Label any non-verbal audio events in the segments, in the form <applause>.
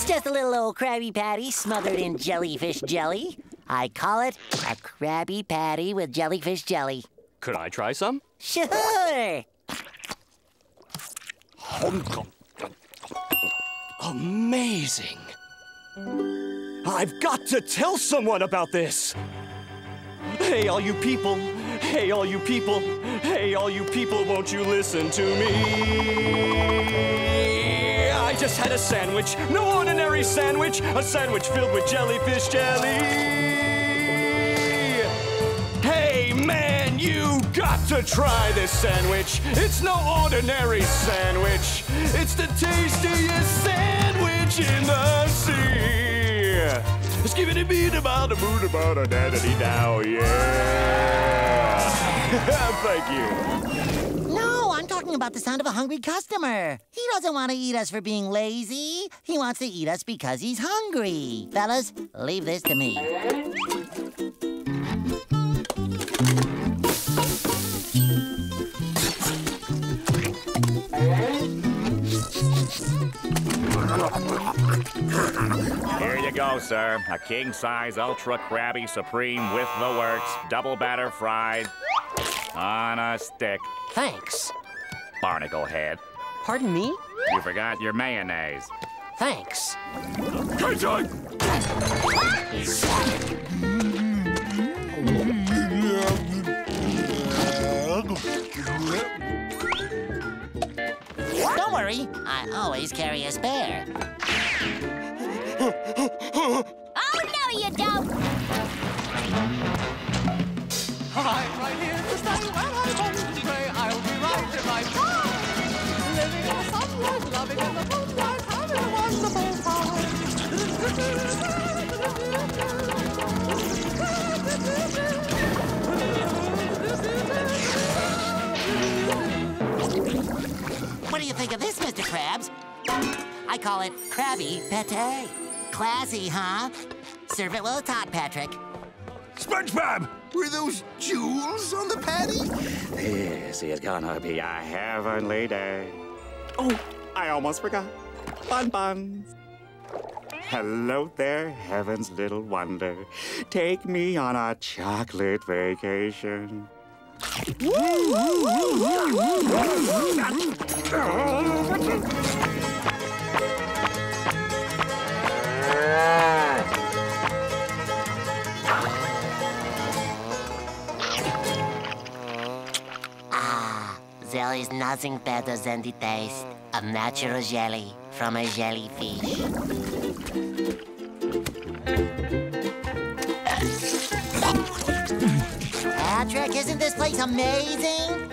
It's just a little old Krabby Patty smothered in jellyfish jelly. I call it a Krabby Patty with jellyfish jelly. Could I try some? Sure! Amazing. I've got to tell someone about this. Hey, all you people. Hey, all you people. Hey, all you people, won't you listen to me? Just had a sandwich, no ordinary sandwich, a sandwich filled with jellyfish jelly. Hey, man, you got to try this sandwich. It's no ordinary sandwich. It's the tastiest sandwich in the sea. Skibbity beat about a boot about a daddy now, yeah. <laughs> Thank you. Talking about the sound of a hungry customer. He doesn't want to eat us for being lazy. He wants to eat us because he's hungry. Fellas, leave this to me. Here you go, sir. A king size ultra Krabby supreme with the works, double batter fried on a stick. Thanks. Barnacle head. Pardon me? You forgot your mayonnaise. Thanks. Don't worry, I always carry a spare. <laughs> Oh, no, you don't. Think of this, Mr. Krabs? I call it Krabby Pate. Classy, huh? Serve it while it's hot, Patrick. SpongeBob, were those jewels on the patty? This is gonna be a heavenly day. Oh, I almost forgot. Bon bons. Hello there, heaven's little wonder. Take me on a chocolate vacation. Ah, there is nothing better than the taste of natural jelly from a jellyfish. Patrick, isn't this place amazing?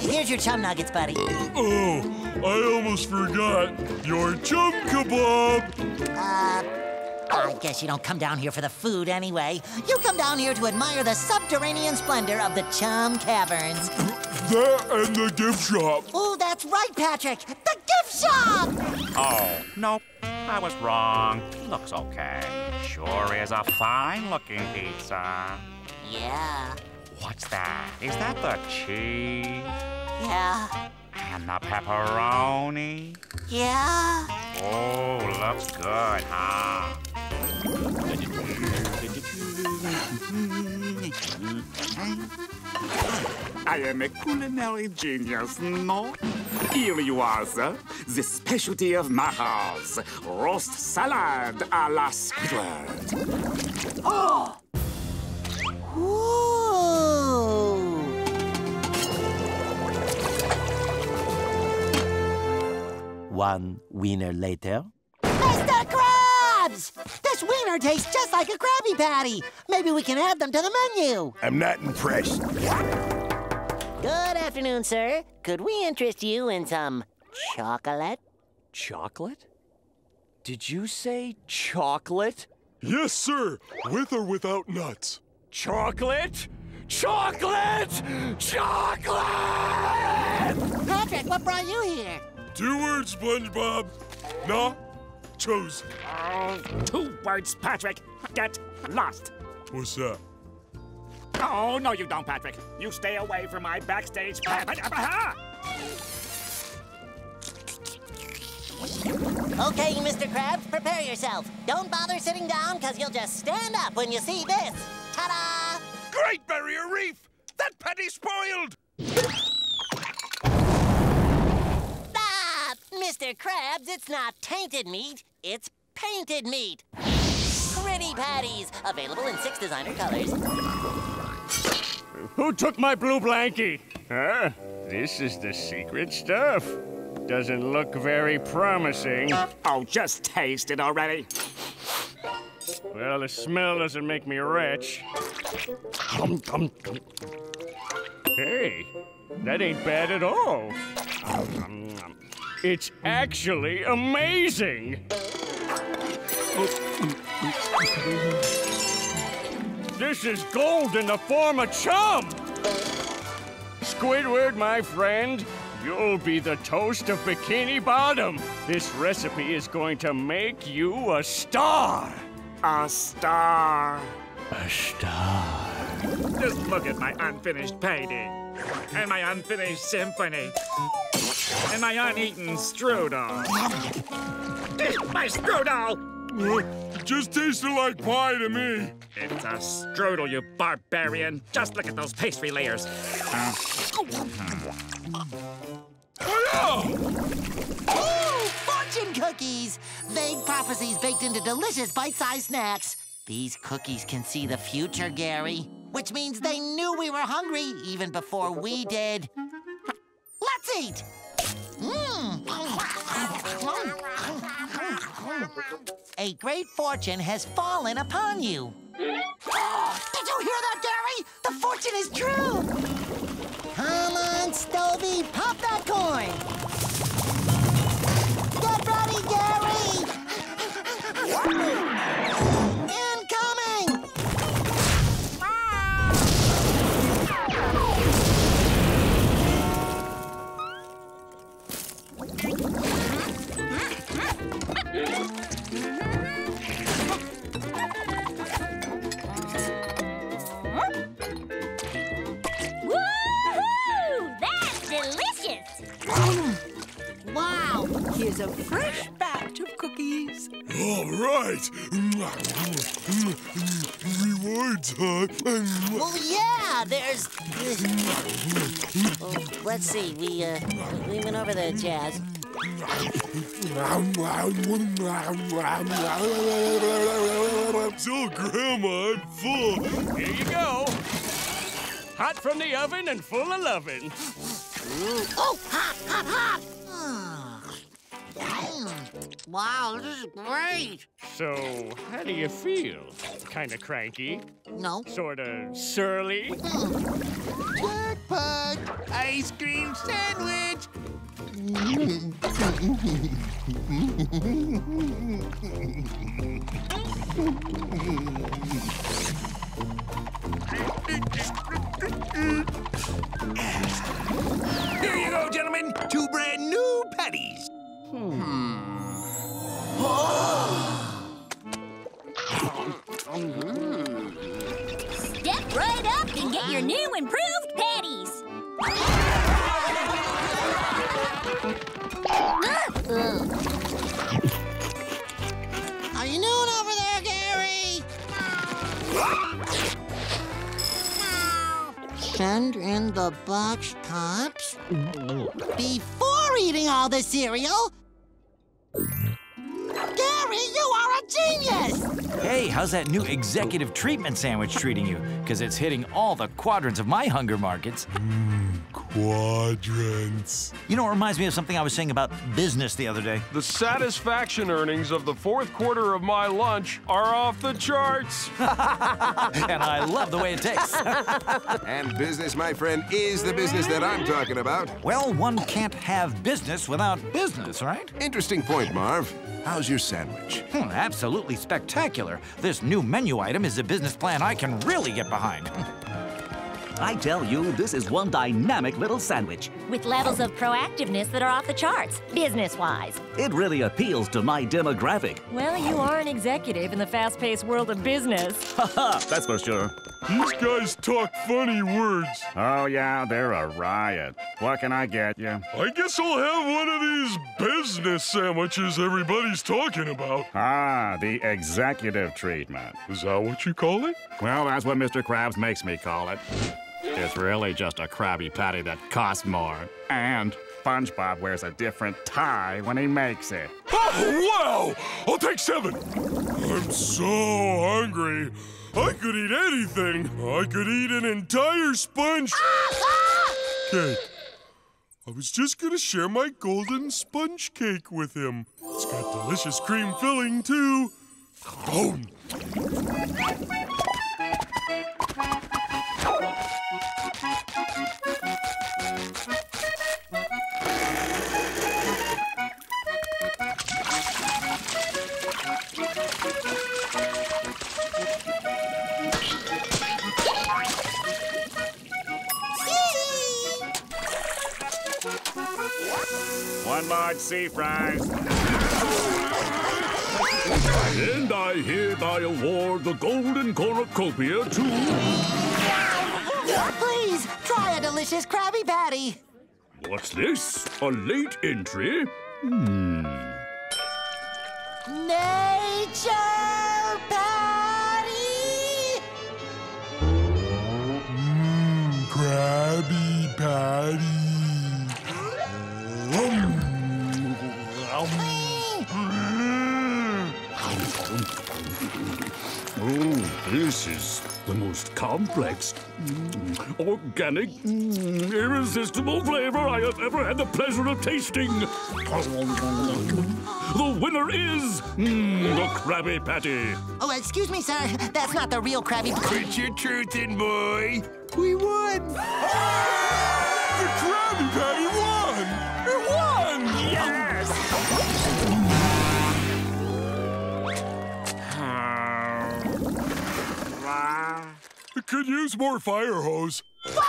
Here's your chum nuggets, buddy. Oh, I almost forgot. Your chum kebab. Uh, I guess you don't come down here for the food anyway. You come down here to admire the subterranean splendor of the Chum Caverns. That and the gift shop. Oh, that's right, Patrick. The gift shop! Oh, nope. I was wrong. Looks okay. Sure is a fine looking pizza. Yeah, What's that? Is that the cheese? yeah, And the pepperoni? yeah. Oh, looks good, huh? I am a culinary genius, no? Here you are, sir. The specialty of my house. Roast salad a la Squidward. Ooh. One wiener later. Mr. Krabs! This wiener tastes just like a Krabby Patty. Maybe we can add them to the menu. I'm not impressed. Good afternoon, sir. Could we interest you in some chocolate? Chocolate? Did you say chocolate? Yes, sir. With or without nuts. Chocolate? Chocolate! Chocolate! Patrick, what brought you here? Two words, SpongeBob. Nah, chosen. Oh, two words, Patrick. Get lost. What's that? Oh, no you don't, Patrick. You stay away from my backstage... Okay, Mr. Krabs, prepare yourself. Don't bother sitting down, because you'll just stand up when you see this. Ta-da! Great Barrier Reef! That patty spoiled! Mr. Krabs, it's not tainted meat, it's painted meat. Pretty patties, available in six designer colors. Who took my blue blankie? Huh? This is the secret stuff. Doesn't look very promising. Oh, just taste it already. Well, the smell doesn't make me rich. Hey, that ain't bad at all. Oh, It's actually amazing. This is gold in the form of chum. Squidward, my friend, you'll be the toast of Bikini Bottom. This recipe is going to make you a star. A star. A star. Just look at my unfinished painting. And my unfinished symphony. And my uneaten strudel. my strudel! Just tasted like pie to me. It's a strudel, you barbarian. Just look at those pastry layers. Ooh, fortune cookies! Vague prophecies baked into delicious bite-sized snacks. These cookies can see the future, Gary, which means they knew we were hungry even before we did. Let's eat! A great fortune has fallen upon you. did you hear that, Gary? The fortune is true! Come on, Stovey, pop that coin! Fresh batch of cookies. All right. Rewards, huh? Well, yeah, there's. Oh, let's see, we, uh, we went over the jazz. So, Grandma, I'm full. Here you go. Hot from the oven and full of lovin'. Oh, hot, hot, hot! Wow, this is great! So, how do you feel? Kinda cranky? No. Sorta surly? Jackpot! Ice cream sandwich! Here you go, gentlemen. Two brand new patties. Step Send in the box tops before eating all the cereal. Gary, you are a genius! Hey, how's that new executive treatment sandwich treating you? Because it's hitting all the quadrants of my hunger markets. Hmm, quadrants. You know, it reminds me of something I was saying about business the other day. The satisfaction earnings of the fourth quarter of my lunch are off the charts. <laughs> and I love the way it tastes. <laughs> And business, my friend, is the business that I'm talking about. well, one can't have business without business, right? Interesting point, Marv. How's your sandwich? Hmm, absolutely spectacular. This new menu item is a business plan I can really get behind. <laughs> I tell you, this is one dynamic little sandwich. With levels of proactiveness that are off the charts, business wise. It really appeals to my demographic. Well, you are an executive in the fast paced world of business. <laughs> Haha, that's for sure. These guys talk funny words. Oh, yeah, they're a riot. What can I get you? I guess I'll have one of these business sandwiches everybody's talking about. Ah, the executive treatment. Is that what you call it? Well, that's what Mr. Krabs makes me call it. It's really just a Krabby Patty that costs more. And SpongeBob wears a different tie when he makes it. Oh, wow! I'll take seven. I'm so hungry. I could eat anything. I could eat an entire sponge uh-huh! cake. I was just gonna share my golden sponge cake with him. It's got delicious cream filling, too. Boom! One large sea fries. And I hereby award the Golden Cornucopia to. Please, try a delicious Krabby Patty. What's this? A late entry? Hmm. Nature this is the most complex, mm, organic, mm, irresistible flavor I have ever had the pleasure of tasting. The winner is mm, the Krabby Patty. Oh, excuse me, sir. That's not the real Krabby Patty. Put your truth in, boy. We won. The Krabby Patty won! Won! Could use more fire hose. Here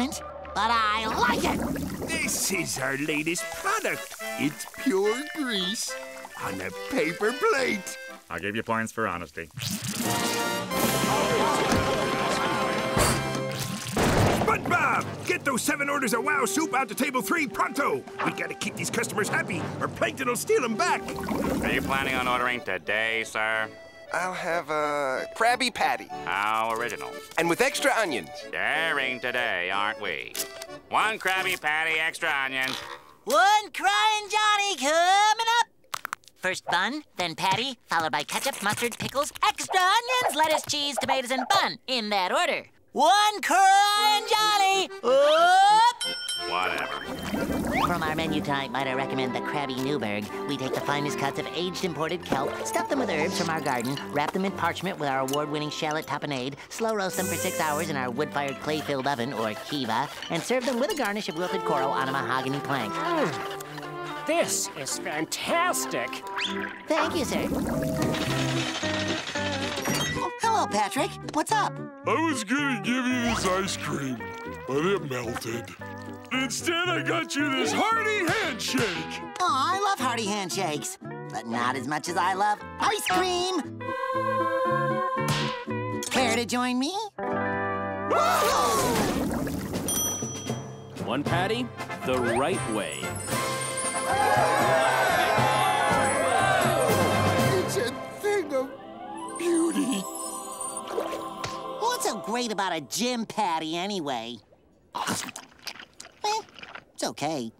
different, but I like it! This is our latest product. It's pure grease on a paper plate. I'll give you points for honesty. SpongeBob, get those seven orders of Wow soup out to table three pronto. We gotta keep these customers happy, or Plankton will steal them back. Are you planning on ordering today, sir? I'll have a Krabby Patty. How original. And with extra onions. Daring today, aren't we? One Krabby Patty, extra onions. One crying Johnny coming up! First bun, then patty, followed by ketchup, mustard, pickles, extra onions, lettuce, cheese, tomatoes, and bun, in that order. One crying Johnny! Up! Whatever. From our menu tonight, might I recommend the Krabby Newberg. We take the finest cuts of aged imported kelp, stuff them with herbs from our garden, wrap them in parchment with our award-winning shallot tapenade, slow roast them for six hours in our wood-fired clay-filled oven, or kiva, and serve them with a garnish of wilted coral on a mahogany plank. Mm. This is fantastic. Thank you, sir. Hello, Patrick. What's up? I was gonna give you this ice cream, but it melted. Instead, I got you this hearty handshake. Oh, I love hearty handshakes, but not as much as I love ice cream. Care to join me? One patty, the right way. It's a thing of beauty. What's so great about a gym patty, anyway? It's okay.